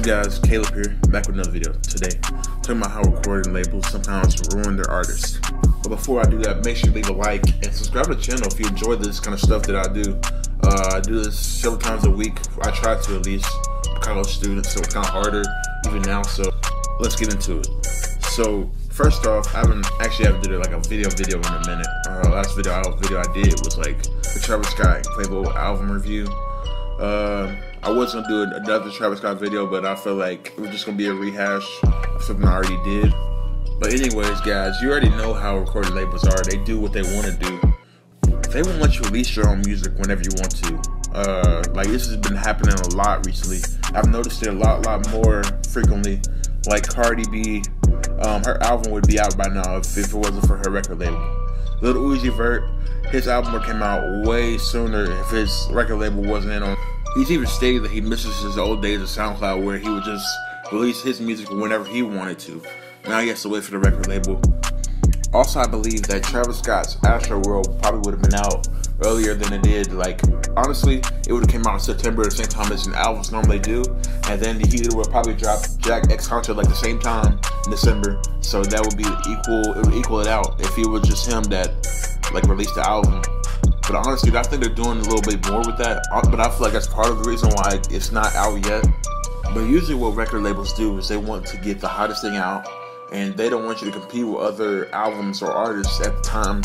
up guys, Caleb here, back with another video today. Talking about how recording labels sometimes ruin their artists. But before I do that, make sure you leave a like and subscribe to the channel if you enjoy this kind of stuff that I do. Uh, I do this several times a week. I try to at least. College students, so it's kind of harder even now. So let's get into it. So first off, I haven't actually haven't did like a video video in a minute. Uh, last video video I did was like the Travis Scott Quavo album review. Uh, I was gonna do another Travis Scott video, but I feel like it was just gonna be a rehash of something I already did. But anyways, guys, you already know how recording labels are. They do what they want to do. They won't let you release your own music whenever you want to. Uh, like this has been happening a lot recently. I've noticed it a lot, lot more frequently. Like Cardi B, um, her album would be out by now if, if it wasn't for her record label. Lil Uzi Vert, his album would come out way sooner if his record label wasn't in on He's even stated that he misses his old days of SoundCloud where he would just release his music whenever he wanted to. Now he has to wait for the record label. Also, I believe that Travis Scott's Astroworld probably would have been out earlier than it did. Like, honestly, it would have came out in September at the same time as an albums normally do. And then he would probably drop Jack X Hunter like the same time in December. So that would be equal, it would equal it out if it was just him that like released the album. But honestly, I think they're doing a little bit more with that. Uh, but I feel like that's part of the reason why it's not out yet. But usually, what record labels do is they want to get the hottest thing out, and they don't want you to compete with other albums or artists at the time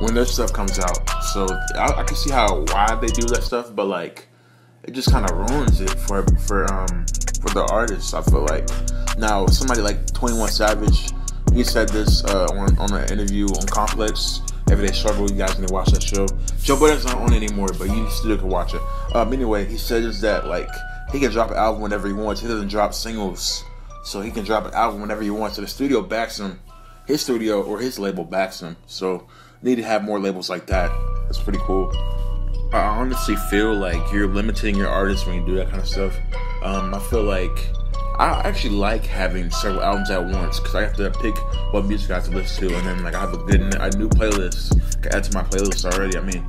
when their stuff comes out. So I, I can see how why they do that stuff, but like it just kind of ruins it for for um for the artists. I feel like now somebody like Twenty One Savage, he said this uh, on on an interview on Complex Everyday Struggle. You guys need to watch that show. Joe Budden's not on anymore, but you still can watch it. Um, anyway, he says that like he can drop an album whenever he wants. He doesn't drop singles, so he can drop an album whenever he wants. So the studio backs him. His studio or his label backs him. So need to have more labels like that. That's pretty cool. I honestly feel like you're limiting your artists when you do that kind of stuff. Um, I feel like I actually like having several albums at once because I have to pick what music I have to listen to, and then like I have a good a new playlist to add to my playlist already. I mean,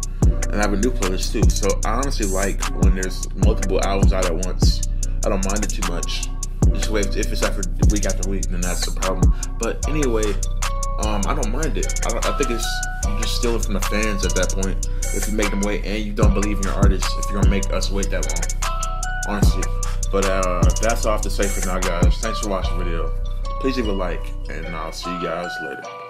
and I have a new playlist too. So I honestly like when there's multiple albums out at once. I don't mind it too much. Just wait if it's after week after week, then that's the problem. But anyway, um, I don't mind it. I, I think it's you just stealing from the fans at that point if you make them wait and you don't believe in your artist if you're gonna make us wait that long. Honestly. But uh, that's all I have to say for now, guys. Thanks for watching the video. Please leave a like, and I'll see you guys later.